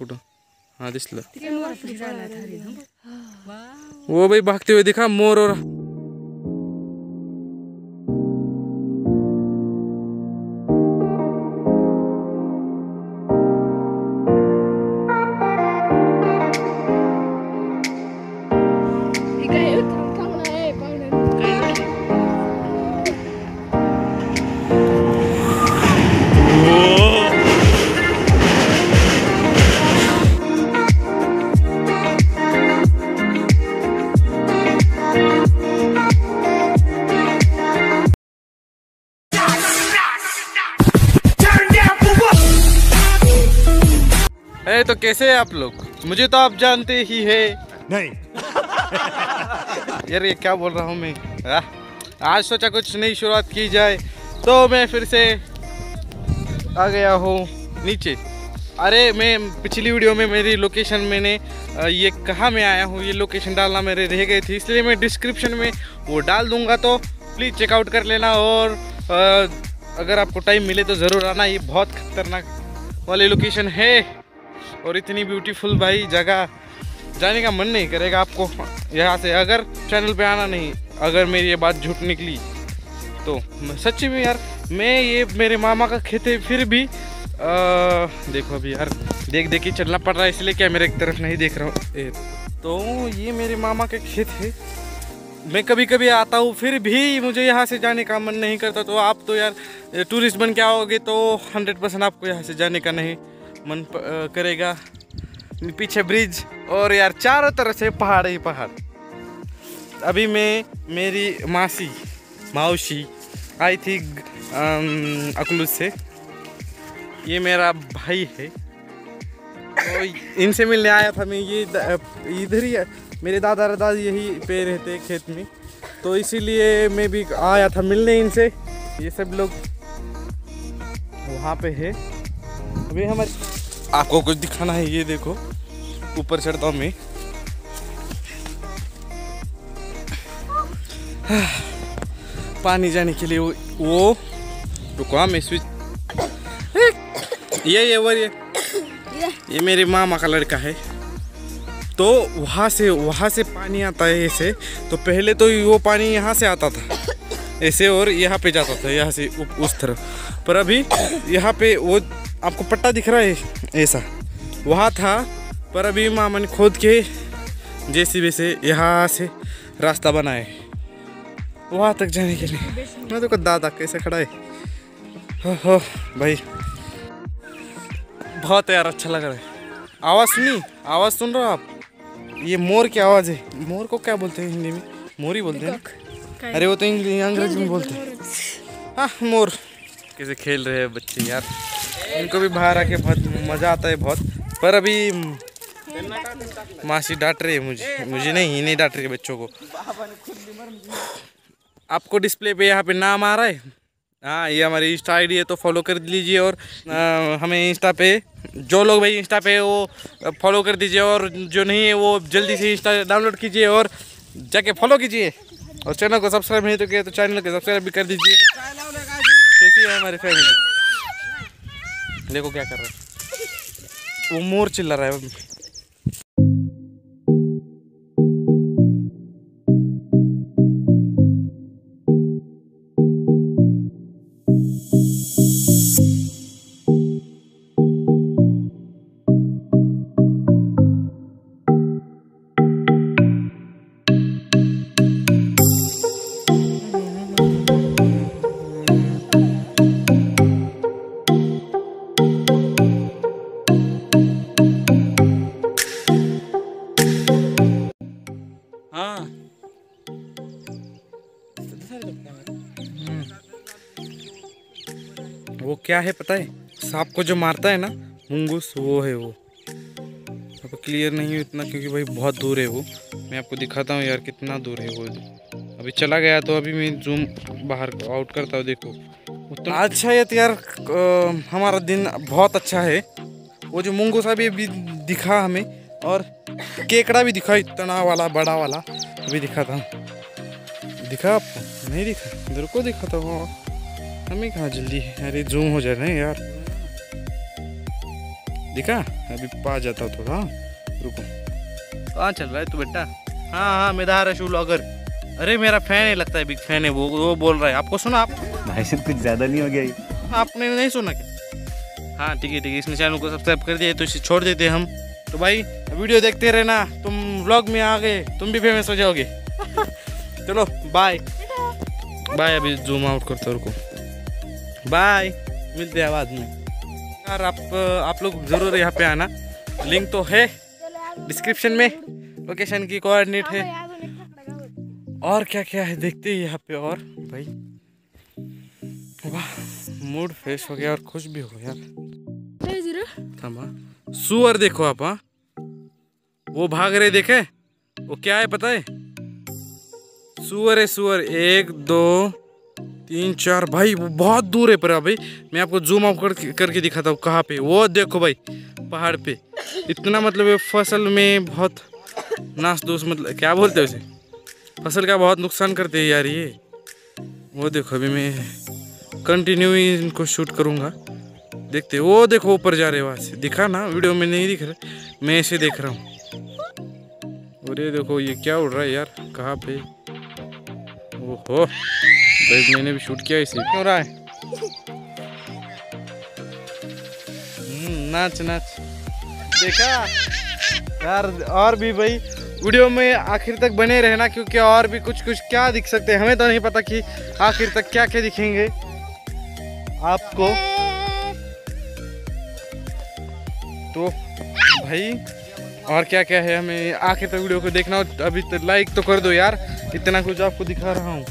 कुठं हा दिसलं. वो भाई भागते हुए दिखा मोर आप लोग? मुझे तो आप जानते ही है। नहीं। यार ये क्या बोल रहा हूँ मैं? आ? आज सोचा कुछ नई शुरुआत की जाए। तो मैं फिर से आ गया हूँ नीचे। अरे मैं पिछली वीडियो में मेरी लोकेशन मैंने ये कहाँ मैं आया हूँ? ये लोकेशन डालना मेरे रह गई थी इसलिए मैं डिस्क्रिप्शन में वो डाल दूँगा। तो प्लीज़ चेकआउट कर लेना और अगर आपको टाइम मिले तो ज़रूर आना। ये बहुत खतरनाक वाली लोकेशन है। और इतनी ब्यूटीफुल भाई जगह। जाने का मन नहीं करेगा आपको यहाँ से अगर चैनल पे आना नहीं अगर मेरी ये बात झूठ निकली तो सच्ची में यार मैं ये मेरे मामा का खेत है फिर भी आ, देखो अभी यार देख देख के चलना पड़ रहा है इसलिए कैमरे की तरफ़ नहीं देख रहा हूँ। तो ये मेरे मामा के खेत है। मैं कभी कभी आता हूँ फिर भी मुझे यहाँ से जाने का मन नहीं करता तो आप तो यार टूरिस्ट बन के आओगे तो हंड्रेड परसेंट आपको यहाँ से जाने का नहीं। मन करेगा। पीछे ब्रिज और यार चारों तरफ़ से पहाड़ ही पहाड़। अभी मैं मेरी मासी मावशी आई थी अम, अकलूज से। ये मेरा भाई है। तो इनसे मिलने आया था मैं ये इधर ही मेरे दादा दादी यही पे रहते खेत में। तो इसीलिए मैं भी आया था मिलने इनसे। ये सब लोग वहाँ पे है। अभी हमारे आपको कुछ दिखाना है ये देखो। ऊपर चढ़ता हूँ मैं। पानी जाने के लिए वो, वो रुको हाँ, मैं स्विच ये ये वो ये। ये मेरे मामा का लड़का है। तो वहाँ से वहाँ से पानी आता है ऐसे। तो पहले तो वो पानी यहाँ से आता था। ऐसे और यहाँ पे जाता था यहाँ से उस तरफ़। पर अभी यहाँ पे वो आपको पट्टा दिख रहा है? ऐसा। वहाँ था पर अभी मामा ने खोद के जैसे से यहाँ से रास्ता बनाए। वहाँ तक जाने के लिए। मैं देखो दादा कैसे खड़ा है। हो हो भाई। बहुत यार अच्छा लग रहा है। आवाज़ सुनी? आवाज़ सुन रहे हो आप? ये मोर की आवाज़ है। मोर को क्या बोलते हैं हिंदी में? मोर ही बोलते हैं अरे वो तो इंग्लिश अंग्रेज़ी में बोलते हैं। हाँ मोर। कैसे खेल रहे हैं बच्चे यार। इनको भी बाहर आके बहुत मज़ा आता है बहुत। पर अभी मासी डांट रही है मुझे मुझे नहीं ये नहीं डांट रही है बच्चों को। आपको डिस्प्ले पे यहाँ पे नाम आ रहा है? हाँ ये हमारी इंस्टा आईडी है तो फॉलो कर लीजिए और अ, हमें इंस्टा पे जो लोग भाई इंस्टा पे वो फॉलो कर दीजिए और जो नहीं है वो जल्दी से इंस्टा डाउनलोड कीजिए और जाके फॉलो कीजिए। और चैनल को सब्सक्राइब नहीं तो किया तो चैनल को सब्सक्राइब भी कर दीजिए। कैसी है हमारी फैमिली देखो क्या कर रहा है। वो मोर चिल्ला रहा है क्या है पता है? सांप को जो मारता है ना मुंगूस वो है वो। अब क्लियर नहीं है इतना क्योंकि भाई बहुत दूर है वो। मैं आपको दिखाता हूँ यार कितना दूर है वो। अभी चला गया तो अभी मैं जूम बाहर आउट करता हूँ देखो। उतना अच्छा है तो यार अ, हमारा दिन बहुत अच्छा है। वो जो मुंगूस अभी अभी दिखा हमें और केकड़ा भी दिखा इतना वाला बड़ा वाला। अभी दिखाता हूँ। दिखा आपको? नहीं दिखा? इधर को दिखाता हूँ। हमें कहाँ जल्दी है? अरे जूम हो जाए ना यार। दिखा? अभी पा जाता हूँ थोड़ा। हाँ रुको। कहाँ चल रहा है तू बेटा? हाँ हाँ मेदार है शू ब्लॉगर अरे मेरा फ़ैन है लगता है बिग फ़ैन है वो वो बोल रहा है। आपको सुना? आप भाई साहब कुछ ज़्यादा नहीं हो गया ये? आपने नहीं सुना क्या? हाँ ठीक है ठीक है इसने चैनल को सब्सक्राइब कर दिया तो इसे छोड़ देते हम। तो भाई वीडियो देखते रहना तुम व्लॉग में आ गए तुम भी फ़ेमस हो जाओगे। चलो बाय बाय अभी जूम आउट करते रुको। बाय मिलते हैं बाद में। यार, आप आप लोग ज़रूर यहाँ पे आना। लिंक तो है डिस्क्रिप्शन में। लोकेशन की कोऑर्डिनेट है। और क्या क्या है? देखते हैं यहाँ पे और। भाई, वाह मूड फ्रेश हो गया और खुश भी हो यार। सुअर देखो आप हाँ। वो भाग रहे देखे? वो क्या है पता है? सुअर है सुअर एक, दो तीन चार भाई वो बहुत दूर है पर भाई मैं आपको जूम आउट कर, करके दिखाता हूँ कहाँ पे। वो देखो भाई पहाड़ पे। इतना मतलब फ़सल में बहुत नाश दोष मतलब क्या बोलते हैं उसे फ़सल का बहुत नुकसान करते हैं यार ये। वो देखो अभी मैं कंटिन्यू इनको शूट करूँगा। देखते वो देखो ऊपर जा रहे वहाँ से। दिखा ना वीडियो में नहीं दिख रहा। मैं ऐसे देख रहा हूँ। और ये देखो ये क्या उड़ रहा है यार? कहाँ पे? ओहो। भाई मैंने भी शूट किया इसे। क्यों रहा है? हम्म, नाच नाच। देखा? यार और भी भाई वीडियो में आखिर तक बने रहना क्योंकि और भी कुछ कुछ क्या दिख सकते हैं? हमें तो नहीं पता कि आखिर तक क्या क्या दिखेंगे। आपको तो भाई और क्या क्या है हमें आखिर तक वीडियो को देखना हो अभी तो लाइक तो कर दो यार। इतना कुछ आपको दिखा रहा हूँ।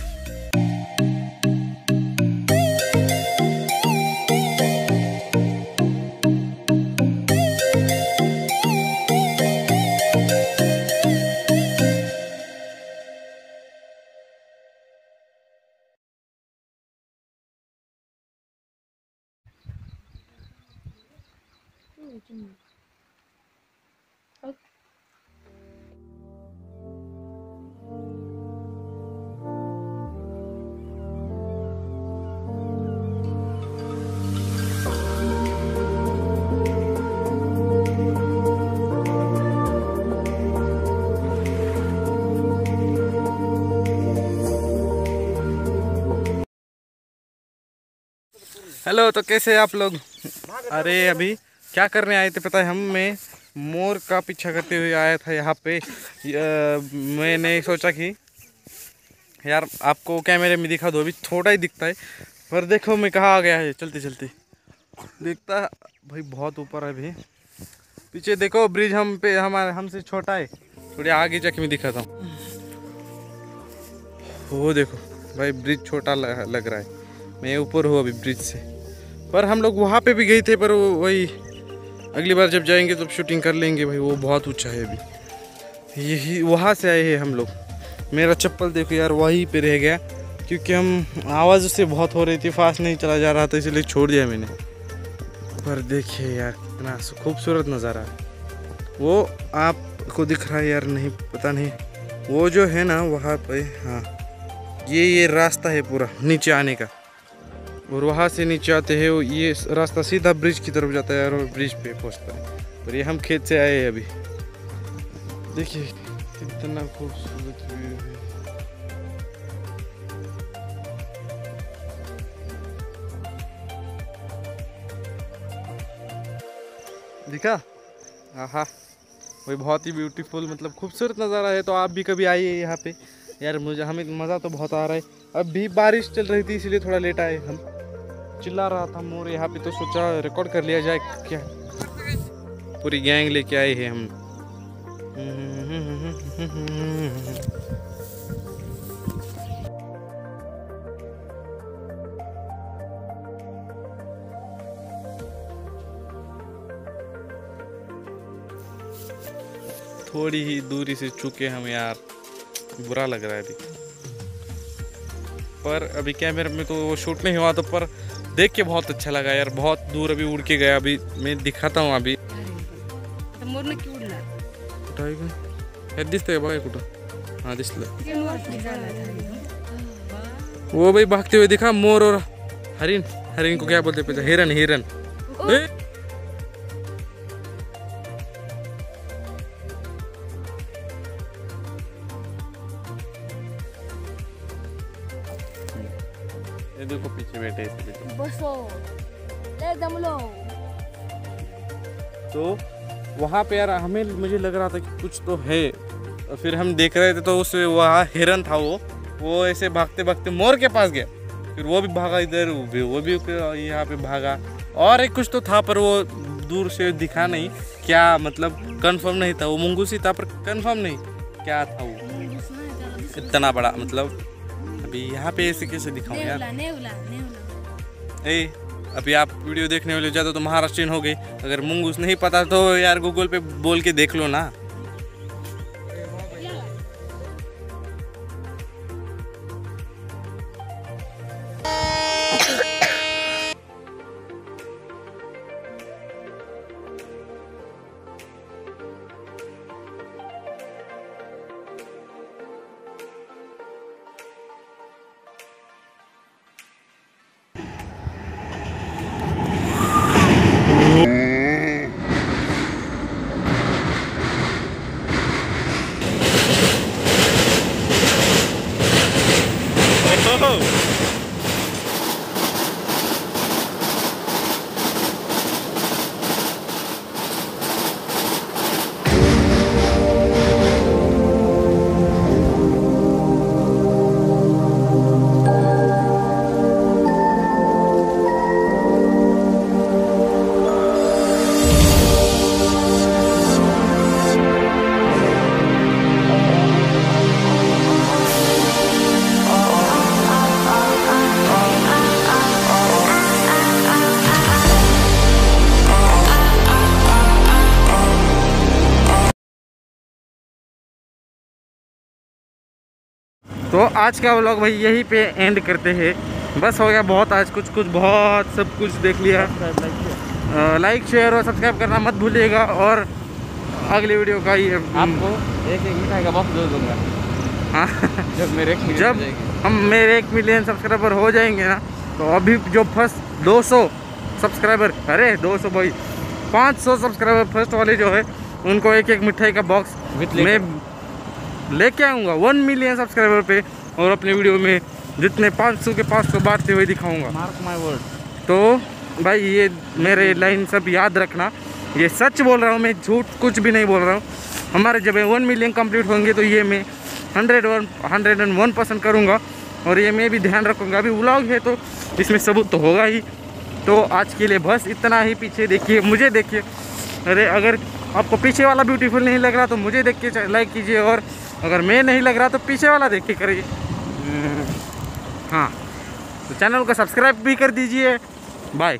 हेलो तो कैसे आप लोग? अरे, अभी क्या करने आए थे पता है? हम मैं मोर का पीछा करते हुए आया था यहाँ पे। मैंने सोचा कि, यार, आपको कैमरे में दिखा दो, अभी थोड़ा ही दिखता है। पर देखो, मैं कहाँ आ गया है? चलते चलते। दिखता भाई, बहुत ऊपर है अभी। पीछे देखो, ब्रिज हम पे, हमारे, हमसे छोटा है। थोड़ी आगे जाके मैं दिखाता हूँ। वो देखो, भाई, ब्रिज छोटा लग रहा है। मैं ऊपर हूँ अभी ब्रिज से। पर हम लोग वहाँ पे भी गए थे, पर वही अगली बार जब जाएँगे तो शूटिंग कर लेंगे भाई, वो बहुत ऊँचा है अभी। यही वहाँ से आए हैं हम लोग। मेरा चप्पल देखो यार, वहीं पे रह गया, क्योंकि हम आवाज़ उससे बहुत हो रही थी फास्ट नहीं चला जा रहा था, इसलिए छोड़ दिया मैंने। पर देखिए यार, कितना खूबसूरत नज़ारा है। वो आपको दिख रहा है यार, नहीं, पता नहीं। वो जो है ना, वहाँ पे हाँ ये ये रास्ता है पूरा, नीचे आने का। और वहाँ से नीचे आते हैं वो ये रास्ता सीधा ब्रिज की तरफ़ जाता है और ब्रिज पे पहुँचता है। पर ये हम खेत से आए हैं अभी। देखिए, कितना खूबसूरत व्यू है। दिखा? हाँ वही बहुत ही ब्यूटीफुल मतलब खूबसूरत नज़ारा है तो आप भी कभी आइए यहाँ पे। यार मुझे, हमें मज़ा तो बहुत आ रहा है। अब भी बारिश चल रही थी, इसलिए थोड़ा लेट आए हम। चिल्ला रहा था मोर, यहाँ पे तो सोचा रिकॉर्ड कर लिया जाए, क्या? पूरी गैंग लेके आए हैं हम। थोड़ी ही दूरी से चुके हम यार। बुरा लग रहा है अभी। पर अभी कैमरे में तो वो शूट नहीं हुआ तो पर देख के बहुत अच्छा लगा यार। बहुत दूर अभी उड़ के गया अभी मैं दिखाता हूँ अभी। का हे दिसतंय बघा कुठं? हाँ दिसलं वो भाई भागते हुए दिखा मोर और हरिन हरिन को क्या बोलते हैं हिरन हिरन। वहाँ पे यार हमें मुझे लग रहा था कि कुछ तो है। और फिर हम देख रहे थे तो उस वहाँ हिरन था वो। वो ऐसे भागते भागते मोर के पास गया। फिर वो भी भागा इधर वो भी वो भी यहाँ पे भागा। और एक कुछ तो था पर वो दूर से दिखा नहीं। क्या मतलब कंफर्म नहीं था। वो मुंगूस ही था पर कंफर्म नहीं। क्या था वो? इतना बड़ा मतलब। अभी यहाँ पे ऐसे कैसे दिखाऊँ यार? नेवला नेवला नेवला। ए अभी आप वीडियो देखने वाले ज़्यादा तो महाराष्ट्रीयन हो गए। अगर मुंगूस नहीं पता तो यार गूगल पे बोल के देख लो ना। तो आज का व्लॉग भाई यहीं पे एंड करते हैं। बस हो गया बहुत आज कुछ कुछ बहुत सब कुछ देख लिया। लाइक शेयर और सब्सक्राइब करना मत भूलिएगा और अगली वीडियो का ये आपको एक एक मिठाई का बॉक्स दे दूँगा। हाँ। जब मेरे एक जब हम मेरे एक मिलियन सब्सक्राइबर हो जाएँगे ना तो अभी जो फ़र्स्ट 200 सब्सक्राइबर अरे 200 भाई 500 सब्सक्राइबर फ़र्स्ट वाले जो है उनको एक एक मिठाई का बॉक्स मैं। लेके आऊँगा। वन मिलियन सब्सक्राइबर पे और अपने वीडियो में जितने 500 के 500 बांटते हुए दिखाऊँगा। मार्क माय वर्ड तो भाई ये मेरे लाइन सब याद रखना। ये सच बोल रहा हूँ मैं झूठ कुछ भी नहीं बोल रहा हूँ। हमारे जब वन मिलियन कंप्लीट होंगे तो ये मैं hundred one hundred and one percent करूँगा। और ये मैं भी ध्यान रखूँगा। अभी व्लॉग है तो इसमें सबूत तो होगा ही। तो आज के लिए बस इतना ही। पीछे देखिए मुझे देखिए। अरे अगर आपको पीछे वाला ब्यूटीफुल नहीं लग रहा तो मुझे देख के लाइक कीजिए और अगर मैं नहीं लग रहा तो पीछे वाला देख के करिए। हाँ तो चैनल को सब्सक्राइब भी कर दीजिए। बाय।